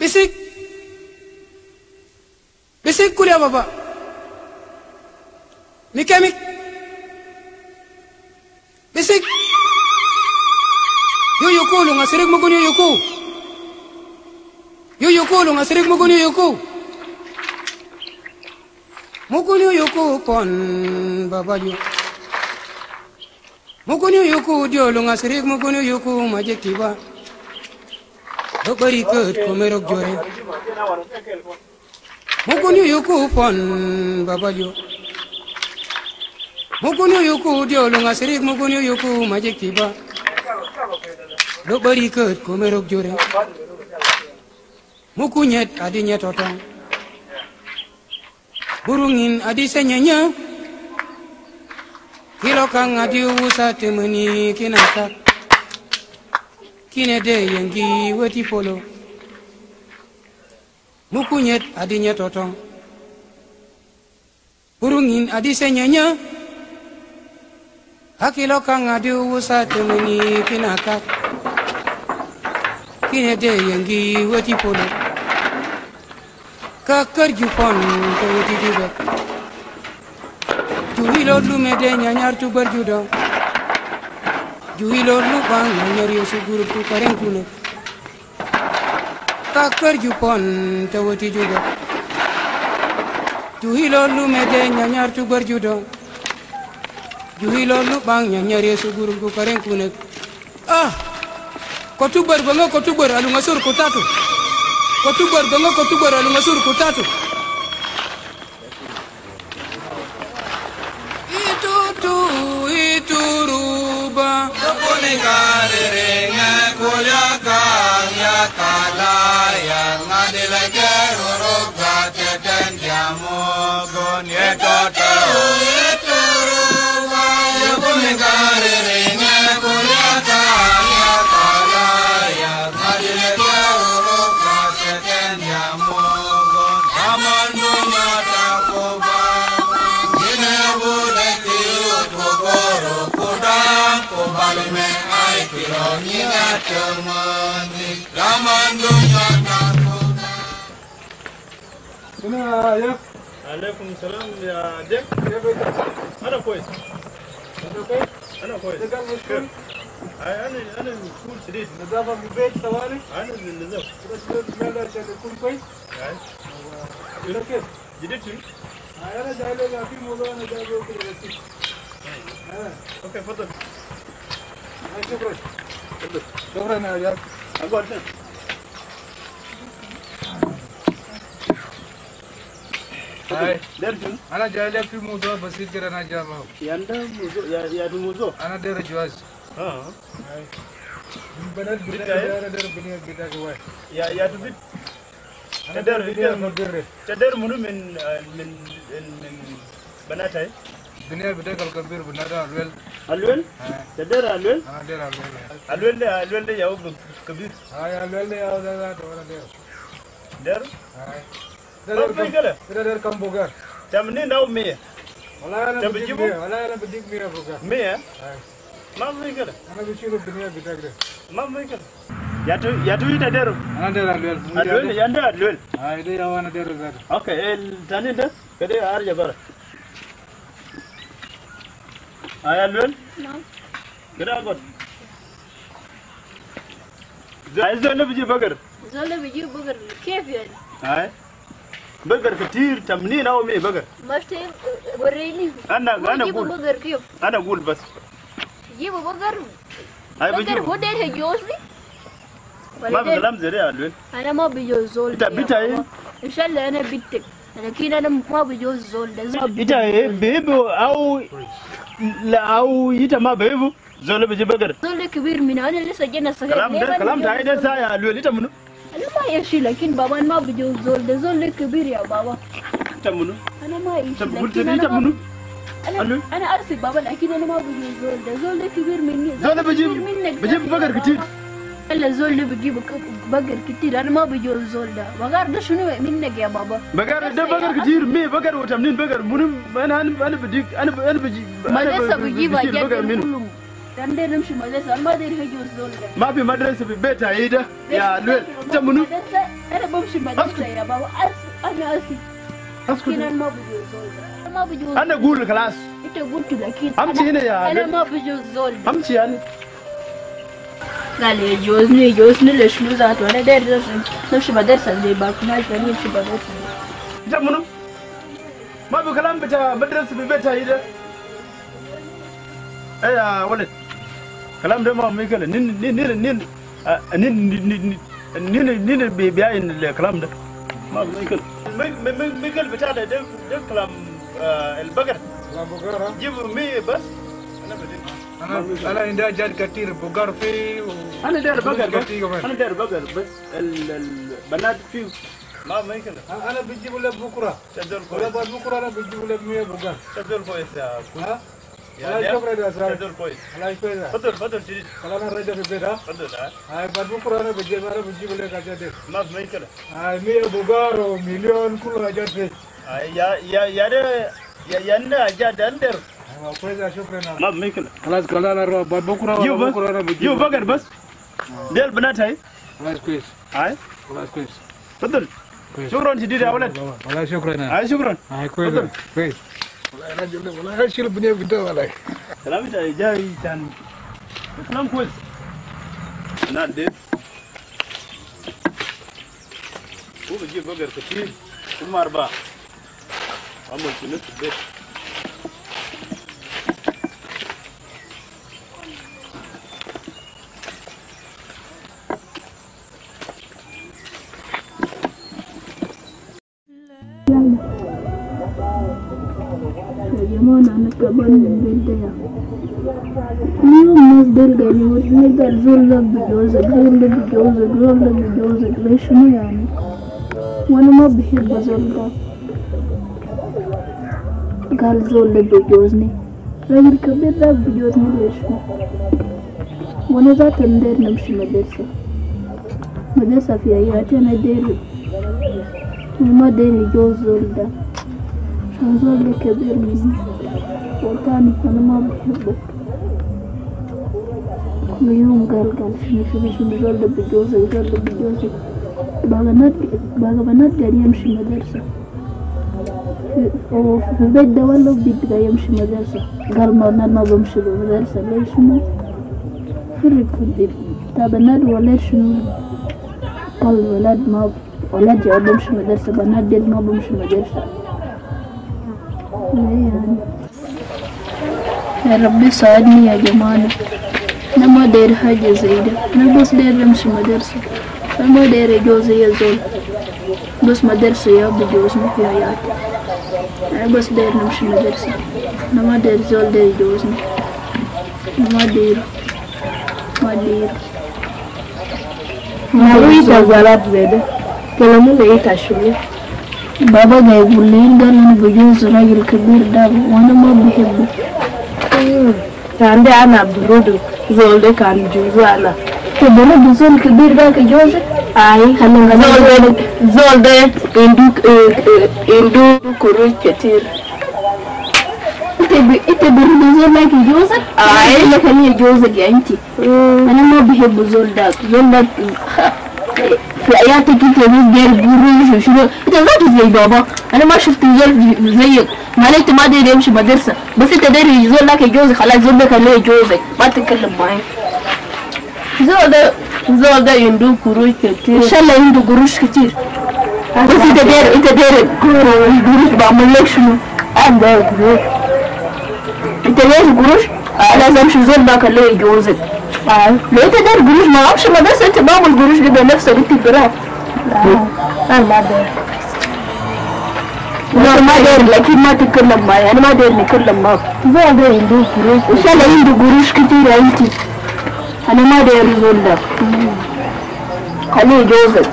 besik besik kuli ababa, Mikemik. besik yoyokolo nga serek moko yoyoko yoyokolo nga serek moko yoyoko moko yoyoko pon baba yo moko yoyoko diolu ngasirik moko yoyoko majekiba majekiba. Bari ket komerok jore. Mukuni yuku pon babajo. Mukuni yuku diolo ngasirik mukuni yuku majek tiba. Lo bari ket komerok. Mukunyet adi nyetotong. Burungin adi senyenya. Kilo kang adi usa temeni kinata. Kine de yengi weti polo. Mukunyet adi nyetotong. Burungin adi senyenya. Hakilo kang adi usa temeni kinaka. Kine de yengi weti polo. Kakar jupon weti dibe. Juhilo lume de nyanyar tu berjudong. Juhilo lubang nyanyar yosu guru tu kareng kuno. Kakar jupon te weti juga. Juhilo lume de nyanyar tu berjudong. Juhilo lubang nyanyar yosu guru tu kareng kuno. Ah, kotubar banga kotubar alu ngasur kotatu. Kotubar banga kotubar alu ngasur kotatu. هنا يا عليكم السلام يا ديك كيف انت؟ انا كويس انت كويس؟ انا كويس انت قاعد مشكور؟ انا انا مشغول شديد نظافة في البيت ثواني انا اللي نزلت بس بسم الله عشان يكون كويس كده كيف؟ جديد شنو؟ آه، انا جاي لك في موضوع انا جاي لك كده بس آه، اوكي تفضل آه، شكرا Dobra na jak. A ładnie. Darjun. Ana jale fi muzo basir kira na jama. Yanda muzo ya ya fi muzo. Ana dare juwas. Ha. Banar bita ya dare bini bita kuwa. Ya ya tu bit. Ana dare bita mudirre. Tadar munu min min min banatai. داير- بنات مدرب تدير منو من من من بنات هاي؟ البنات بتاعك الكبير بنات الويل الويل هاي تدير الويل انا داير الويل الويل ده الويل ده يا ابو كبير هاي الويل يا ولد انا داير دير هاي ما في كده كده داير كم بوغار تمنين او 100 والله انا طب بديك بتجيبه؟ 100 والله انا بديك 100 بوغار 100 هاي ما في كده انا بشيل البنات بتاعك ده ما في كده يا تو يا تو تدير انا داير الويل الويل يا انت الويل هاي ده يا انا داير ذاك اوكي الثاني ده كده ارجع برا هاي الويل نعم كده اقعد عايز اللي بيجي بقر زول بيجيب بقر كيف يعني؟ هاي بقر كتير 80 او 100 بقر مشتي وريني انا هو انا يجيبوا اقول بقر كيف؟ انا اقول بس يجيبوا بقر هاي بقر بيجي هو داير يجوزني؟ ما ولا في داير؟ كلام زي ده يا الويل انا ما بيجوز زول انت يا بيتا ايه؟ بابا. ان شاء الله انا بنتك لكن انا ما بيجوز زول ده زول انت بيبو او la'au yi ma bai bu. Zole biji bagar. Zole kibir mina wani lisa gina sahi kalam da kalam ta aidan sa ya lule ta munu. Ana ma ya shi lakin baban ma biji zole da zole kibir ya baba. Ta munu. Ana ma ya shi lakin ta munu. ana arsi baba lakin ana ma biji zole da zole kibir min ne zole biji bagar kitir الا الزول اللي بيجيب بقر كتير. أنا ما بجوع الزول ده. بقر ده شنو؟ منك يا بابا؟ بقر ده بقر كتير. مي بقر؟ وتمنين بقر؟ أنا أنا أنا أنا بجيب أنا أنا بجيب مدرسة بجيب بقر منو؟ كان داير نمشي مدرسة. أنا ما داير هجي الزول ده. ما في مدرسة في البيت عيدة. يا لول انت منو؟ أنا بمشي مدرسة يا بابا. أنا اسف أسكت. أنا ما بجوع الزول ده. ما بجوز أنا أقول خلاص. أنت قلت أكيد أمشي هنا يا أنا ما بجوز زول أمشي يعني. قال يجوزني يجوزني لشنو ذات وأنا داير نمشي بدرس زي باكو ما يجوزني نمشي بدرس جمنو ما بكلام بتاع بدرس ببيتها هيدا إيه يا ولد كلام ده ما ميكل نين نين نين نين نين نين نين بيبيعين الكلام ده ما ميكل ميكل بتاع ده ده كلام البقر. البقرة جيبوا مية بس. أنا أنا ده جاد كتير بقر فيه و... أنا داير بقر بس أنا داير بقر بس البنات فيه ما ما يمكن أنا بجيب لك بكره شدول كويس ولا بكره أنا بجيب لك 100 بقر شدول كويس يا ها لا شكرا يا ساري شدول كويس لا كويس تفضل تفضل شديد خلاص أنا رجع في البيت ها تفضل هاي بعد بكره أنا بجيب أنا بجيب لك حاجات ما ما يمكن هاي 100 بقر ومليون كل حاجات فيه يا يا يا يا يا يا يا يا ما بميكل. خلاص كلا أنا بكرة يو بكرة أنا يو بكر بس. دي البنات هاي. خلاص كويس. هاي. خلاص كويس. تفضل. شكرا شديد يا ولد. والله شكرا. هاي شكرا. هاي كويس. كويس. والله راجل والله شيل البنية قدام عليك كلام جاي. كان. كلام كويس. لا ديب هو بيجيب بقر كتير. ثم ارباح عمل في نص البيت. Yalla. Jamana anakaban bildaya. Niye mazdar geliyor? Ne zorla biliyorsak, zorla biliyorsak, zorla biliyorsak ve şunu yani. Vanıma bir şey. Gal zorla biliyoruz ne? Hayır kabirler biliyoruz ne ve şunu. Bana zaten derdim şu medrese. Medrese fiyayı açana derim. Madeni Yozor'da. Şanzörle keberimizin ortağını tanıma bakıyorduk. Kuyum galgal şimdi şimdi şimdi zorla bir gözü zorla bir gözü. Bağlanat bağlanat gariyem şimdi derse. O bebek de valla bir gariyem şimdi derse. Galmanar nabım şimdi derse. Ben şimdi fırık fırık. Tabanat valer şunu. Kal velad. ولدي اقول لهمش مدرسه بنات دي ما لهمش مدرسه ليه يعني ربي ساعدني يا جماعه انا ما داير حاجه زي ده انا بس داير امشي مدرسه انا ما داير اجوز يا زول بس مدرسه يا بجوزني في حياتي انا بس داير نمشي مدرسه انا ما داير زول داير يجوزني ما دايره ما دايره ما داير ما داير زلات زي ده lalamuno iitaashume baabagay buu leyn galan rajul kabiir dhaab wana ma ana burudu. Zolde kan juzu ana. Burudu zol kabiir dhaaka zolde indu eh, eh, indu kuruj ketir. Ita burudu zol laki jooze ay lakani jooze ganti ana ma bixibu الحلقات كنت بقول جايب جروش وشنو انت ذاته زي بابا انا ما شفت زول زيك معناته ما داري يمشي مدرسة بس انت داري زول لك يجوزك خلاص زول ده خليه يجوزك ما تتكلم معي زول ده زول ده عنده قروش كتير ان شاء الله عنده قروش كتير بس انت داري انت داري قروش بعمل لك شنو انا داري قروش انت داري قروش لازم امشي زول ده خليه يجوزك آه. لقيت دار جروش ما أعرفش المدرسة انت بقى الجروش دي بنفسها دي بتديرها لا ما لا ما داير أكيد ما تتكلم معايا أنا ما داير نتكلم معاك. زي داير عندي جروش. إن شاء الله عندي جروش كتير انت أنا ما داير زول ده. خليه يجوزك.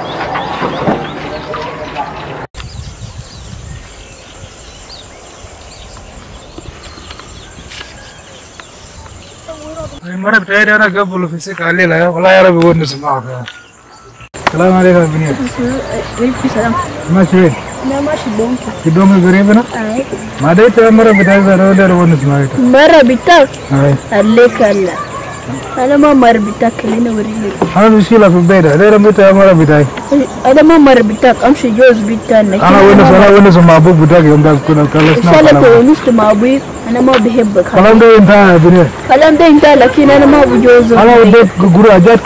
مرة بتعيد أنا قبل في سكة الليلة والله يا رب ونس معك السلام عليكم يا بنية عليكم السلام ماشي. وين؟ أنا ماشي بونكي قدومي قريبنا؟ ما ديت مرة بتعيد أنا ودر ونس معك. مرة بتاعك هاي عليك الله. أنا ما مر بتاك هنا وريني أنا بسيلة في البيت هذا متى مر بتاك أنا ما مر بتاك أمشي جوز بتاعنا أنا وين أنا وين مع أبوك بتاك يوم ده كنا خلصنا سالك أنا مع أبوك أنا ما بحبك كلام ده انتهى يا بني كلام ده انتهى لكن أنا ما بجوز أنا وديت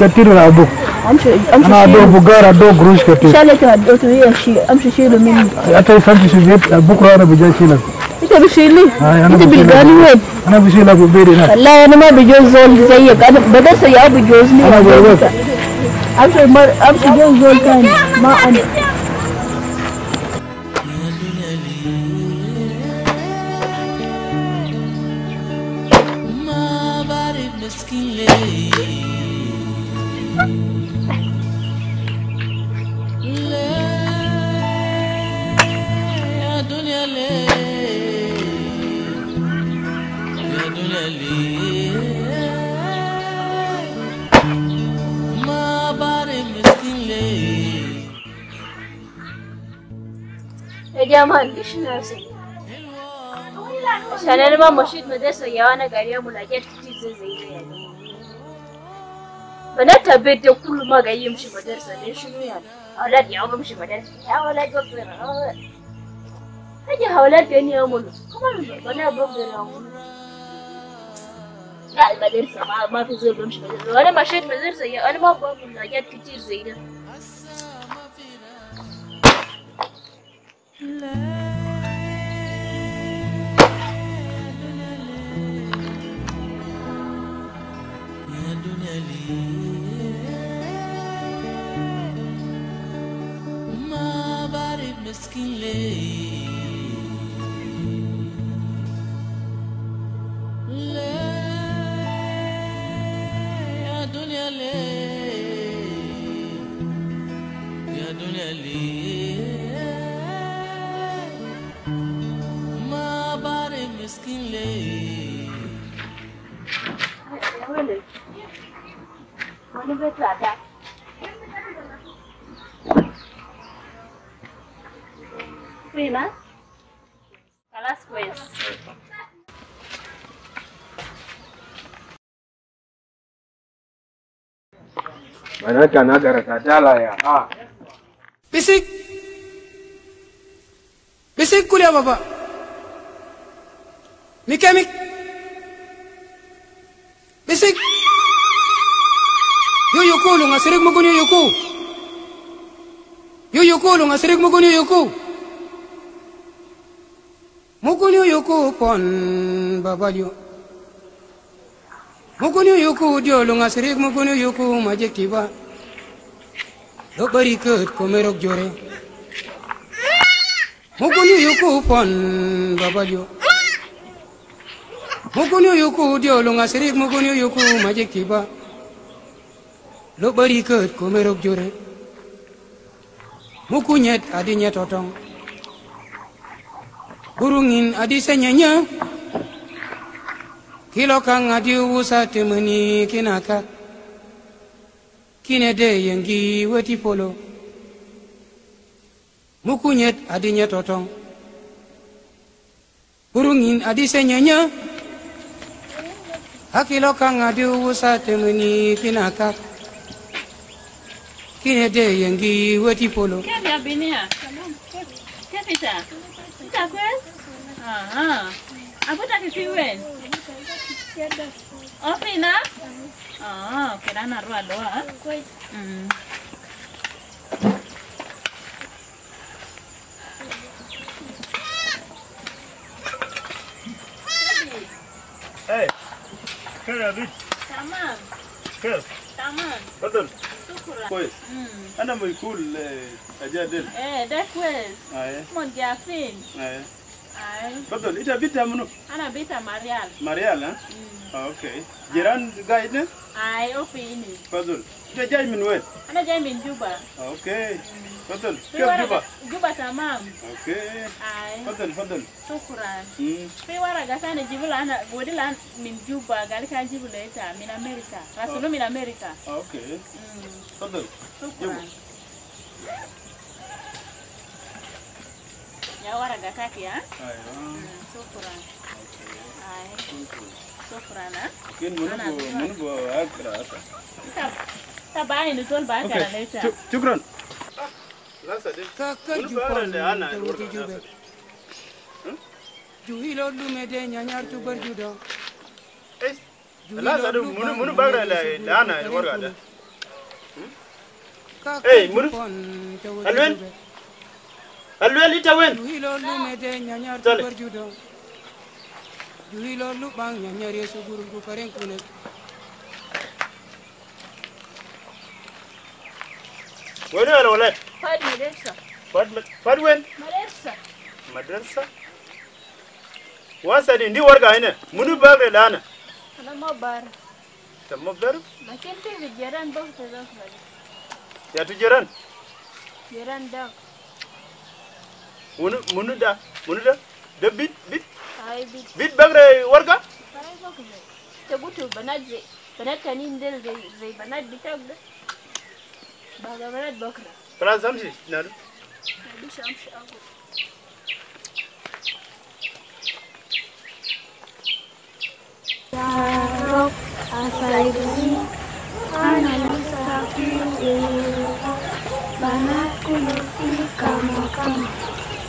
أنا كتير مع أبوك أمشي أمشي أنا أدو بقار أدو قروش كتير سالك أدو هي شيء أمشي شيله مني حتى يفهمش شيء بكرة أنا بجاي شيلك انت بشيلني انت بالغالي وين أنا بشيل ابو بيري هناك لا أنا ما بجوز زول زيك أنا بدل سيارة بجوزني أنا بجوزك امشي امشي جوز زول ثاني ما أنا عشان أنا ما مشيت مدرسة يا أنا قال يوم ولاقيت كتير زي زي يعني بنات البيت ده كله ما قاعد يمشي مدرسة. ليش شنو يعني؟ أولاد يعوضوا يمشي مدرسة. يا أولاد بقدر هجي أولاد بيني يعملوا كمان بنات بقدر يعملوا لا المدرسة ما, ما في زول بمشي مدرسة. وأنا مشيت مدرسة يا أنا ما بعمل حاجات كتير زي ده esquilei. Manaka na garaka dala ya. Ah. Bisik. Bisik kuliah bapa. Mikemik. Bisik. Yo yo kulu ngasirik mugun yo yo ku. Yo yo kulu ngasirik mugun yo yo ku. Mugun yo yo ku pon babalyo. Mugun yo yo ku dio lu ngasirik mugun yo yo ku majektiba. Lo bari ket ko merok jore. Mukuni yuku pon babalyo. Mukuni yuku dio lo ngasirik mukuni yuku majek tiba. Lo bari ket ko merok jore. Mukunyet adi nyetotong. Burungin adi senyanya. Kilo kang adi usa temeni kinaka. kine de yengi weti polo mukunyet adi nyetotong burungin adi senyenya hakilo kang adi usa temeni kinaka kine de yengi weti polo Quer minha Bininha? Quer pintar? Pintar com esse? Aham. Okay na? Oo, kira ah, na rualo ha? Mm. Hey, kaya di? Tamam. Kaya? Tamam. Betul. Kwes. Mm. Ana mo ikul aja del. Eh, da kwes. Aye. Mo dia fin. Aye. Betul, itu bita munu. Ana bita Marial. Marial, ha? Ah, mm. Okay. Jiran guide ne? Ai, ofi ini. Betul. dia jai min wet. Ah, ana jai min Juba. Okay. Betul. Mm. Juba. Juba tamam. Okay. Ai. Betul, betul. Shukran. Mm. Fi wara ga sana jibula ana godila min Juba gali jibula ita min America. Rasulu oh. Ah. min America. Okay. Mm. Betul. Shukran. Jibu yawaraga warga da Hey, mun. Alwen jube alwe lita wen juhilo lubang nyanyar yesu guru ku karen kune wani wala wala Fad madarsa. fad fad wen Madarsa. madrasa wasa din di warga ina munu bagra la ana Ana ma bar. tamma bar Makin te ba ta da fadi. ya tujiran Jaran da. Munu munu da munu da da bit bit Ai bi bit bagra warga. Ta gutu banat zai. Banat kanin del zai zai banat bitag da. Ba ga banat bakra. kala zamsi na Bi sham shago. Rob asaidini ana nisafiri banatku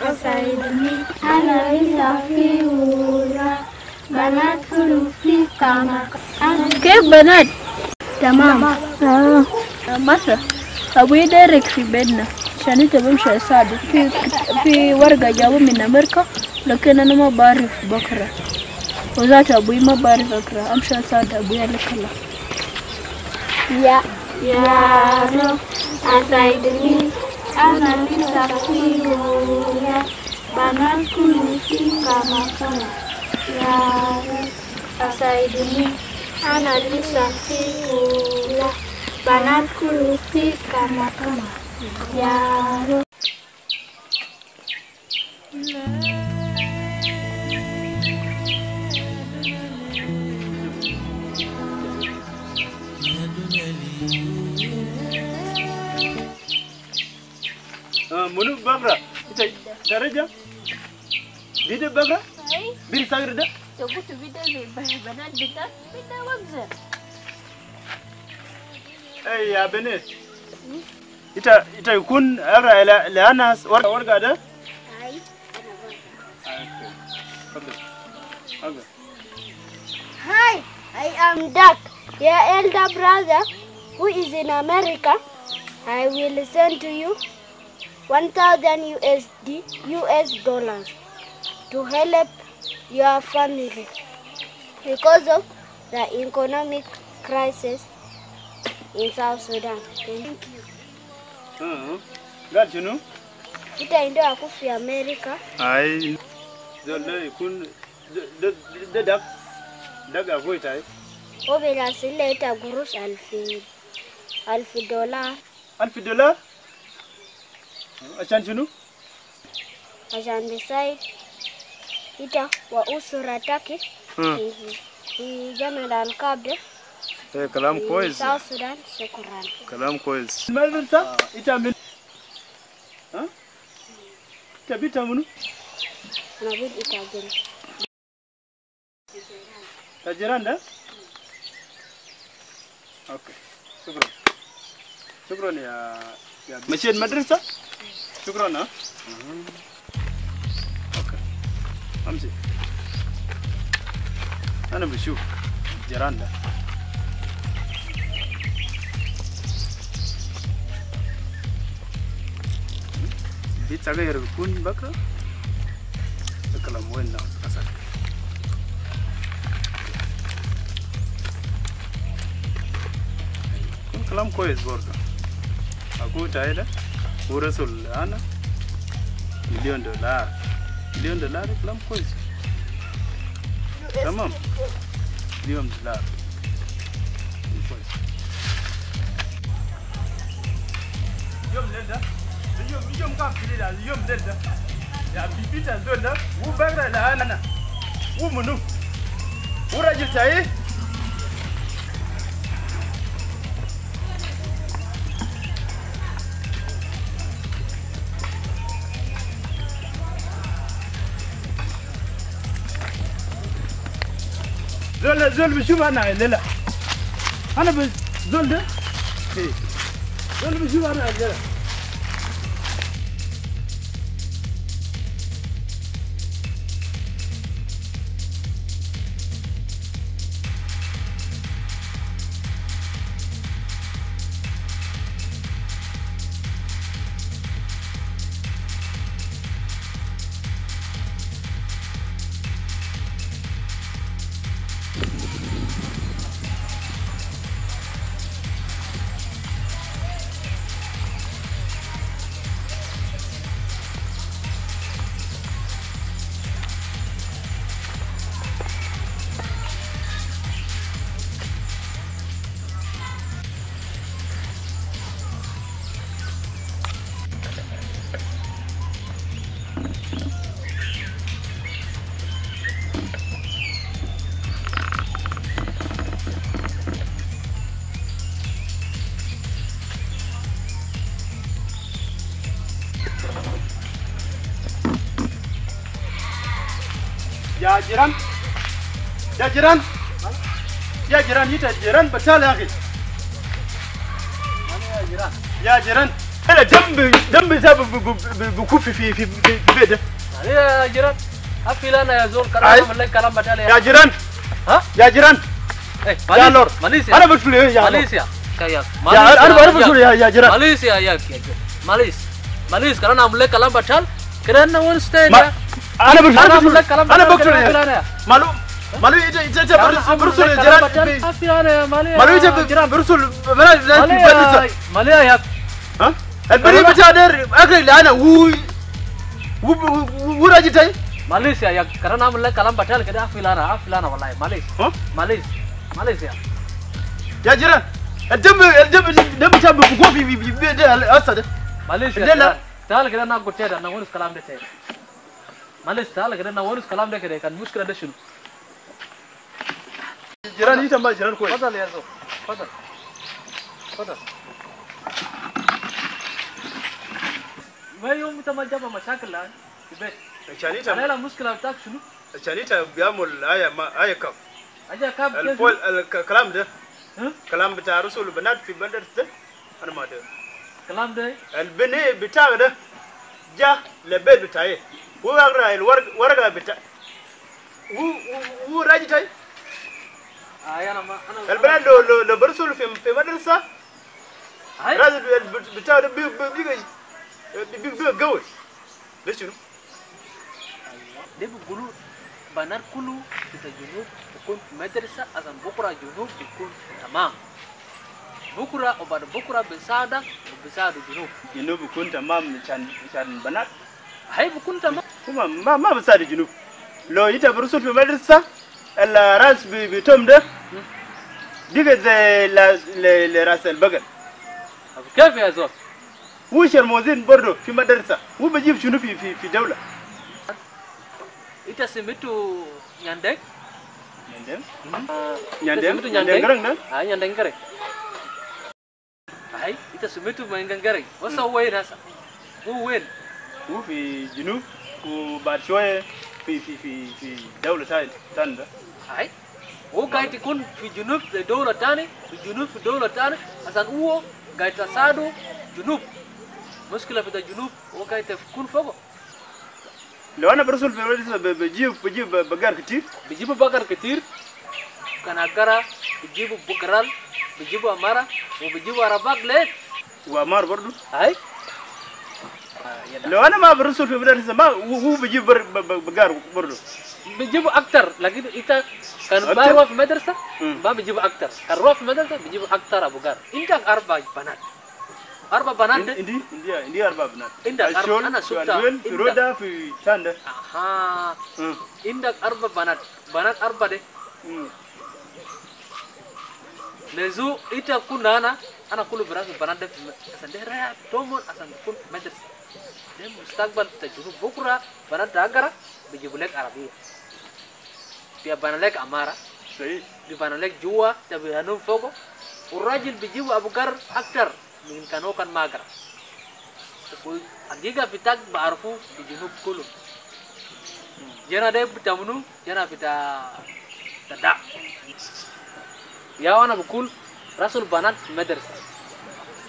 Rob asaidini ana isafiruna Manatku fika makama Ke banat. Tamam Masa. Abu ya direct fi bedna. Shani ta bamshi asadu fi fi warga jabu min Amerika. Lakini ana ma barif bakra. وذات أبوي ما بعرف أقرأ أمشي أساعد أبوي على كلا ya ya Rob asaidini ana isafiruna Manatku fika makama ya asaidini ana isafiruna Manatku fika makama ya ملوك بابرا درجة بيدا بابرا بيدا ساير ده تقول بيدا بنات بيدا بيدا وزن أي يا بنات ita ita kun ara la la nas war warga da ai ana hi i am duck your elder brother who is in america i will send to you 1000 USD US dollars to help your family because of the economic crisis in South Sudan. Thank you. ga jinu Ita indo akufi America. ay zolle kun de de dak daga voita Obela sileta gurush alfi alfi dollar alfi dollar Ajan junu? Ajan besai ita wa usura take hmm. jana da alkabde eh kalam koiz. South Sudan shukran kalam koiz. Sa? ita min ha? Tabita munu? Na ita jin. Tajiran Oke. Eh? okay shukran shukran ya ya. Masjid madrasah? shukran ha okay amsi ana بشوف jiran da di tsaga yar kun baka kalam wannan kasar kun kalam كويس برضه أقول تعالى uresul ana miliyon dolar miliyon dolar kila mwezi tamam. Miliyon dolar mwezi yom lenda yom yom ka pili la yom lenda ya bibita zonda u bagra la ana u munu u rajil tayi زول زول بشوف أنا لا أنا بس زول ده؟ إيه. زول بشوف أنا لا. يا جيران يا جيران يا جيران يتا جيران بتال يا اخي يا جيران انا جنبي جنبي ساب بكوفي في في في بيته يا جيران هفي لنا يا زول أي. كلام من لك كلام بدل يا يا جيران ها يا جيران إيه، يا لور ماليزيا انا بقول يا لور ماليزيا يا يا ماليزيا انا انا بقول يا يا جيران ماليزيا يا ماليز ماليز كلام نعمل لك كلام بدل كنا ونستين ما انا بقول انا اعمل لك كلام انا بدل بقول كده يا يا مالو مالو يجي يجي برسل يا جيران هفي لنا يا ماليا مالو يجي برسل بلاد بلاد ماليا ماليا يا ها البري بتاع دير اكل اللي انا وو وو راجي تاي ماليزيا يا كنا نعمل لك كلام بدل كده هفي لنا هفي لنا والله ماليز ها ماليز ماليزيا يا جيران الدم الدم الدم تاع بكوفي في في بيت الاسد ماليزيا لا، لا. تعال- تعال كده انا قلت انا ونس كلام ده تاني ماليز تعال كده أنا ونس كلام ده كده كان مشكلة ده شنو؟ جيران يتا ما جيران كويس. تفضل يا زول تفضل. تفضل. ما يوم انت ما جاب مشاكل الان في البيت. أنا يتا لا مشكلة بتاعك شنو؟ عشان يتا بيعمل آية ما آية كم اجا كاب كيف؟ الفول الكلام ده؟ كلام بتاع رسول البنات في مدرسة أنا ما أدري. الكلام ده؟ البني بتاع ده جا لبيت بتاعي هو أقرأ الورق ورقة بتاع هو هو- هو راجي تاي اي انا ما انا البنات لو لو لو برسول في في مدرسة هاي لازم الب- بتاع ده بي بي بيجي بي بي قوي ليش شنو؟ ده بيقولوا بنات كله في الجنوب بيكون في مدرسه عشان بكره جنوب بيكون تمام بكره وبعد بكره بيساعدك وبيساعد الجنوب جنوب يكون تمام عشان عشان بنات haibu kunta ma kuma ma ma bisa da junub lo yita bursul fi madrasa la ras bi bi tom da diga ze la le ras al bagal abu kafi ya zo wushar mozin bordo fi madrasa wu bi jib shunu fi fi fi dawla ita simitu nyandek nyandek nyandek nyandek garang na ah nyandek garang ai ita simitu main garang wasa wain asa wu wain هو في جنوب وبعد شوية في في في في دولة تانية تانية ده. ai wo kai tikun fi junub fi dawla tani fi junub fi dawla tani asan uwo gai tasado junub muskila fi junub wo kai tafkun fogo لو أنا برسول في مدرسة ب- بجيب بجيب بقار كتير bijibu bakar ketir kana gara bijibu bukral bijibu amara wo bijibu arabak let وأمار لو أنا ما برسول في مدرسة ما هو هو بجيب بر- ب- ب- بقار برضه بيجيبوا اكتر لكن انت كان أكتر؟ باروا في مدرسه مم. ما بيجيبوا اكتر كان روح في مدرسه بيجيبوا اكتر ابو قار انت اربع بنات اربع بنات ده عندي عندي عندي أربع بنات عندك أربع- الشول أنا في شفتها. الويل في عندك. رودا في تاندا اها مم. عندك اربع بنات بنات اربع ده مم. لزو انت كنا انا أنا كله براسه بنات ده أصلا ده رايح تومون أصلا بكون مدرسة ده مستقبل تجنوب بكرة بنات داقرة بيجيبوا لك عربية بيبنى لك عمارة صحيح بيبنى لك جوا تبيهنون فوقه والراجل بيجيبوا أبو قر أكتر من كانوا كان ماقرة حقيقة بتاعك بعرفوه بجنوب كله جنا ده بتامنو جنا بتا تدع يا وانا بقول رسول بنات مدرسة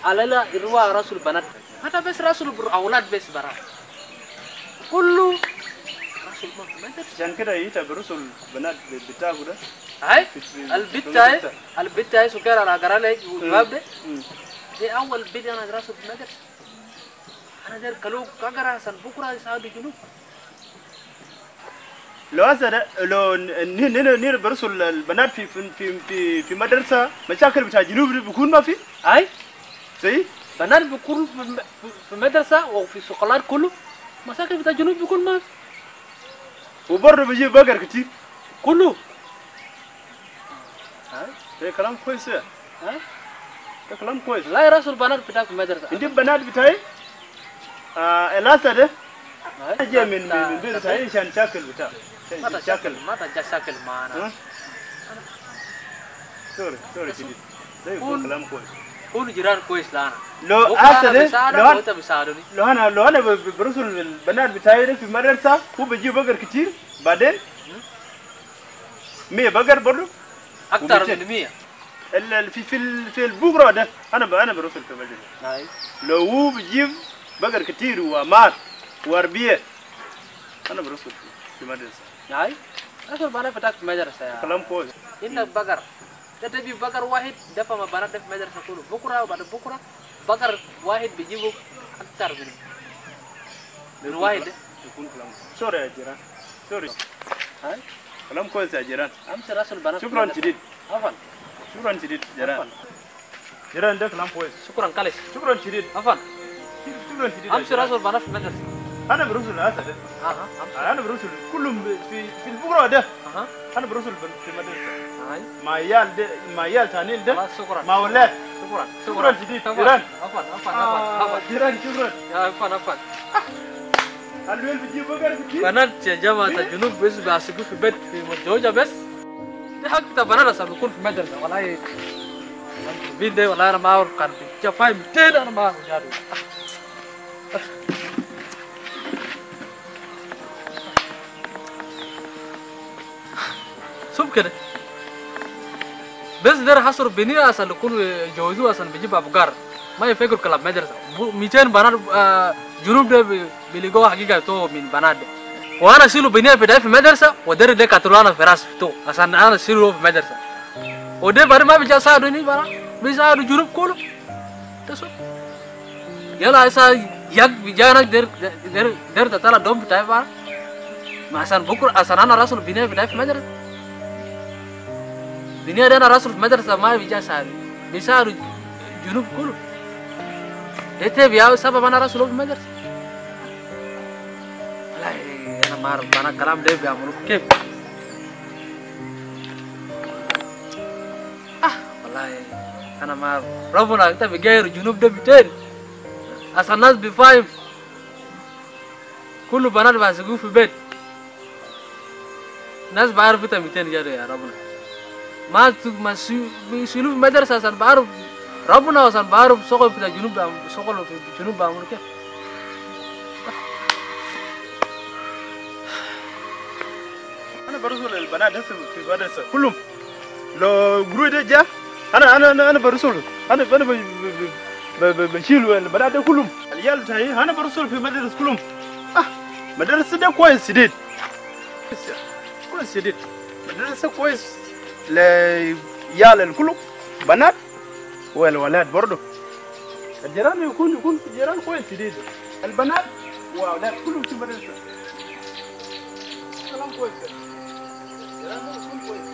على لا إروا رسول بنات هذا بس رسول بر أولاد بس برا. كله رسول ما عشان كده إيه يتعب رسل بنات بيتا ده؟ هاي؟ البيتا تاعي البيت تاعي سكر على اقرا لك ده. دي أول بيت أنا دراسه ما المدرسة أنا داير كلو كعرا عشان بكرة يساعد الجنوب لو هذا لو نير نير برسول البنات في في في في مدرسة مشاكل بتاع جنوب بيكون ما في؟ هاي؟ صحيح بنات بيكونوا في الم- في- في المدرسة وفي سقلات كله مساكن بتاع الجنوب بيكون ما في. وبرضه بيجيب بقر كتير كله هاي ده كلام كويس يا. هاي ده كلام كويس لا يراسل بنات بتاعك في المدرسة عندي بنات بتاعي آه الاسد ده هاي. جاي من من تا- من بيت تا- بتاعي عشان شاكل بتاع ما عشان تشاكل شاكل ما تشاكل معنا ها سوري سوري شديد ده يكون قول. كلام كويس حول جيران كويس لانا لو أسد لو أنا لو أنا لو أنا برسل البنات بتاعي في مدرسة هو بيجيب بقر كتير بعدين مية بقر برضه أكثر من 100 في في في البقرة ده أنا أنا برسل في مدرسة لو هو بيجيب بقر كتير ومات وأربية أنا برسل في مدرسة أي أصلا أنا فتحت مدرسة يا كلام كويس إنك بقر ده تبي بقر واحد دفع ما بنات ده في المدرسة كله بكرة وبعد بكرة بقر واحد بيجيبوا أكثر من من واحد ده. يكون كلام سوري يا جيران سوري هاي كلام كويس يا جيران أمس راسل بنات في شكرا المدرسة. شديد عفوا شكرا شديد جيران عفوا جيران ده كلام كويس شكرا كاليس شكرا شديد عفوا شكرا شديد يا أمس جيران. راسل بنات في المدرسة انا برسل الاسد أها أمس انا برسل كلهم في في البقرة ده أها انا برسل في المدرسة هاي مع عيال ده مع عيال ثانيين ده خلاص شكرا مع ولاد شكرا شكرا شديد عفوا جيران عفوا عفوا آه، عفوا جيران شكرا عفوا عفوا الويل بيجيب بقر كتير بنات يا جماعة الجنوب بس بيعسكوا في بيت في متزوجة بس دي حق بتاع بنات أصلا بيكون في مدرسة والله البيت ده والله أنا ما أعرف كان جفاي 200 أنا ما أعرف جاري شوف كده بس ده حصر بني أصلا يكون يجوزوه أصلا بيجيب أبقار ما يفكر كلام مدرسة 200 بنات آه، جنوب ده بي- بيلقوا حقيقة تو من بنات ده وانا اشيله بنيه بدايه في المدرسه ودري ده كاترونا في راس تو عشان انا اشيله في المدرسه وده بره ما بيجي يساعدني برا بيساعد الجنوب كله تسوي يلا هسه يك بيجانا در در در تطلع دوم بتاعي برا ما عشان بكره عشان انا راسل بنيه بدايه في المدرسه بنيه ده انا راسل في المدرسه ما بيجي يساعد بيساعد الجنوب كله ده تبي سبب انا راسله في المدرسه والله انا ما اعرف انا الكلام ده بيعملوه كيف اه والله انا ما اعرف ربنا انت بغير الجنوب ده بتاني اصل الناس بفاهم كل بنات بيسقوا في بيت الناس بعرف انت 200 جاري يا ربنا ما ما يشيلوا في مدرسة سان بعرف ربنا عشان بعرف شغل في الجنوب بام شغل في جنوب أمريكا. أنا برسل البنات في المدرسة. كلهم. لو جروي ده جاء أنا أنا أنا أنا برسل أنا أنا ب ب ب ب ب بشيل البناء ده كلهم. العيال بتاعي أنا برسل في مدرسة كلهم. آه مدرسة ده كويس جديد كويس جديد مدرسة كويس. لعيال الكلهم بنات والولاد برضه الجيران يكون يكون جيران كويس شديد البنات واولاد كلهم في المدرسة. كلام كويس الجيران يكون كويس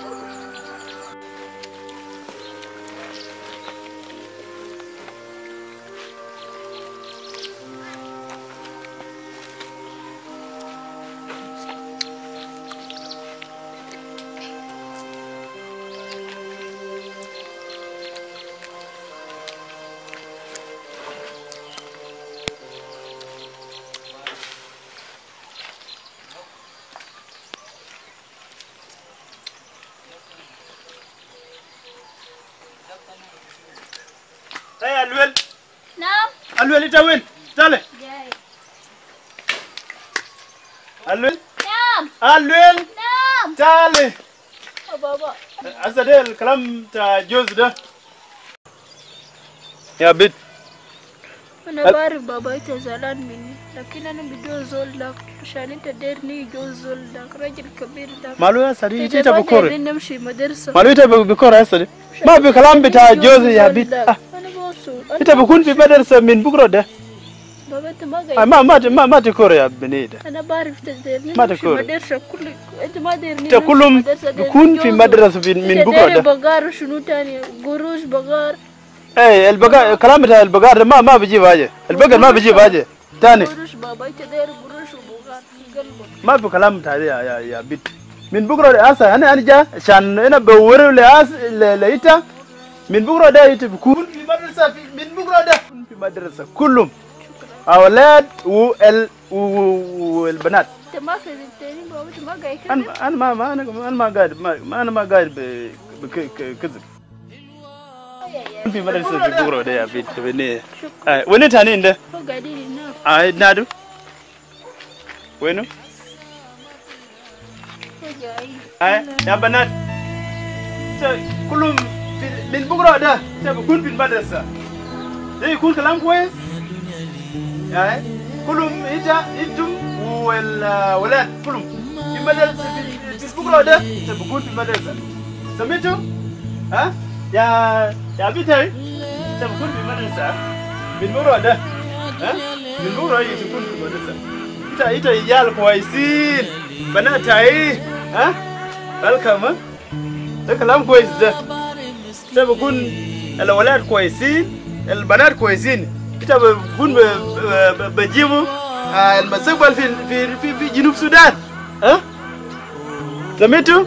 هسه ده الكلام بتاع الجوز ده. يا بنت أنا بعرف بابا انت زعلان مني لكن أنا بدون زول لك عشان أنت ديرني جوز زول لك راجل كبير لك مالو يا سري؟ انت بكوري نمشي مدرسة. مالو انت بكوري يا سري؟ ما بكلام بتاع جوزي يا بنت أه. إنت بكون في مدرسة من بكرة ده؟ بابا انت آه، ما ما ما ما تكور يا بنيدة أنا بعرف تدرني ما تكور مدرسة كل أنت ما ديرني أنت يكون في مدرسة من بكرة ده بقار وشنو تاني؟ قروش بقار. اي البقار كلام البقار ما ما بيجيب حاجة البقر ما بيجيب حاجة تاني. قروش بابا أنت داير وبقار ما في كلام تاني يا يا يا بنت. من بكرة هسه أنا أنا جا عشان أنا بور لاس لقيتها. من بكرة ده يتبكون في مدرسة من بكرة ده في مدرسة. كلهم. اولاد وال والبنات أنت ما كذبتني بابا أنت ما قاعد كذب انا انا ما ما انا انا ما قاعد ما ما- انا ما قاعد ب- بكذب في مدرسه في بكره ده يا بيت بني آه، وين تاني ده هو قاعدين هناك آه نادو وينه هو جاي آه يا بنات ت- كلهم في من بكره ده ت- بكون في المدرسه ده يكون كلام كويس آه كلهم انت إنتم والولاد كلهم. في مدرسة في, في بكره ده ت- بكون في المدرسة سمعتوا؟ ها؟ يا يا بيتر ت- بكون في المدرسة بكره ده. ها؟ بكره هي تكون في المدرسة انت إنت عيال كويسين. بنات هاي ها؟ ها؟ ده كلام كويس ده. بكون الأولاد كويسين البنات كويسين. انت بكون ب- ب- بجيبوا آه، المستقبل في في في, في جنوب السودان ها سمعتوا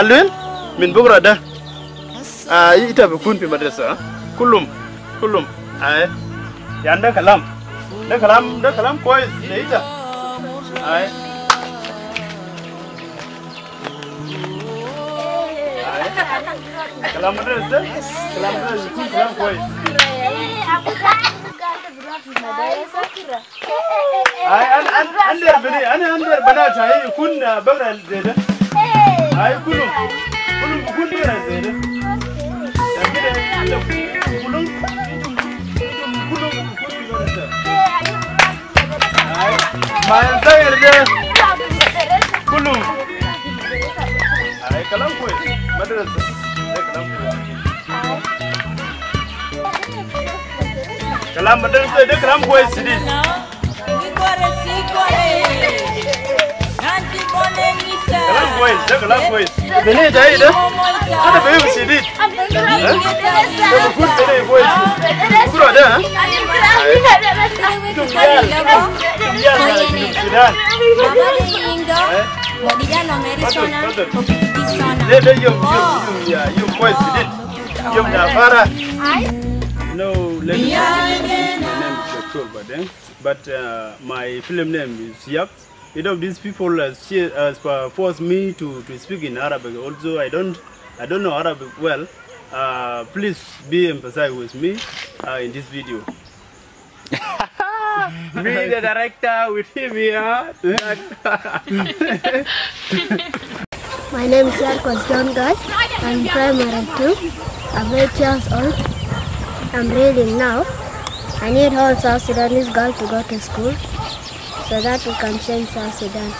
الوين من بكره ده آه انت بكون في مدرسه ها؟ كلهم كلهم آه. يعني ده كلام ده كلام ده كلام كويس ده Kılamırız da. Kılamırız. Kılam koy. Ay an an anlar beni ana anlar bana çayı kun bana zede. Ay kulum. Kulum kun bana zede. Kulum kulum kun bana zede. Ay manzayırdı. Kulum. Ay kalam koy. Betul. Kalam betul tu dia kalam kue sedih. Igore si igore. Nanti boleh ngisa. Kalam kue, dia kalam kue. Bini jadi. Ada bini sedih. Kamu pun bini kue. Kurang dah. Tumbian, tumbian, tumbian. Mama di Indo, bodi dan Amerika, Lele yum yum yum ya yum moist it. Yum na fara. Name is October. But uh, my film name is Yap. You know, these people has she, forced me to, to speak in Arabic. Also, I don't I don't know Arabic well. Uh, please be emphasized with me uh, in this video. me, the director, with him here. My name is Yarkos Dongai. I'm primary two. I'm eight years old. I'm reading now. I need all South Sudanese girls to go to school so that we can change South Sudan.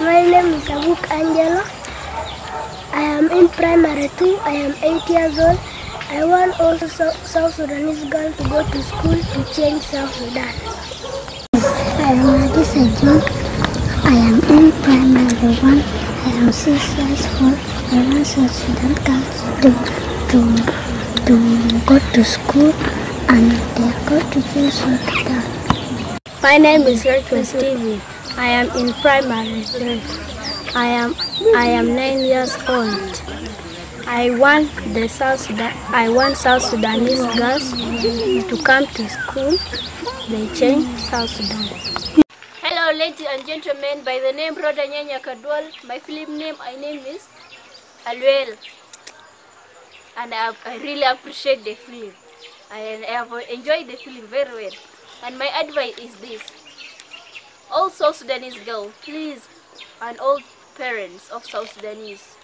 My name is Abuk Angelo. I am in primary two. I am eight years old. I want all Sou- South Sudanese girls to go to school to change South Sudan. I am Adisa John. I am in primary one. I am six years old. I want South Sudan girls to, to, to go to school and they go to change South My name is Rachel Stevie. I am in primary three. I am I am nine years old. I want the South Sudan, I want South Sudanese girls to come to school. They change South Sudan. Ladies and gentlemen. By the name Rhoda Nyanya Kadwal, my film name, my name is Alwel, and I, I really appreciate the film. and I have enjoyed the film very well. And my advice is this: all South Sudanese girls, please, and all parents of South Sudanese,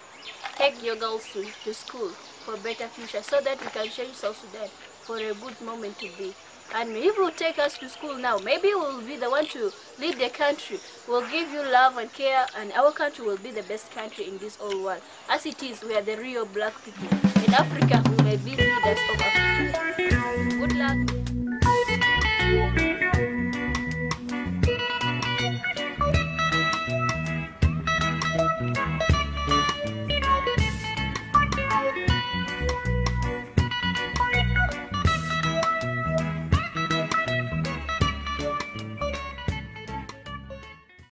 take your girls to, to school for better future, so that we can change South Sudan for a good moment to be. And if you take us to school now, maybe we'll be the one to lead the country. We'll give you love and care, and our country will be the best country in this whole world. As it is, we are the real black people. In Africa, we may be leaders of Africa. Good luck.